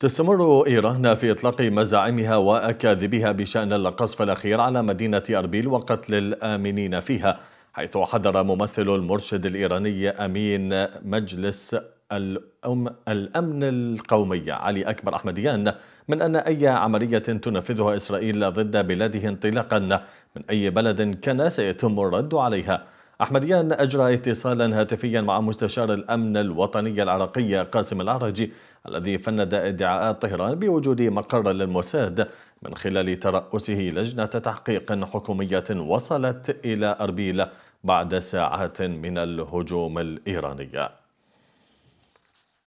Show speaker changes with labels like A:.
A: تستمر إيران في إطلاق مزاعمها وأكاذيبها بشأن القصف الأخير على مدينة أربيل وقتل الآمنين فيها حيث حذر ممثل المرشد الإيراني أمين مجلس الأم الأمن القومي علي أكبر أحمديان من أن أي عملية تنفذها إسرائيل ضد بلاده انطلاقا من أي بلد كان سيتم الرد عليها. أحمديان أجرى اتصالا هاتفيا مع مستشار الأمن الوطني العراقي قاسم العرجي الذي فند ادعاءات طهران بوجود مقر للموساد من خلال ترأسه لجنة تحقيق حكومية وصلت إلى أربيل بعد ساعات من الهجوم الإيراني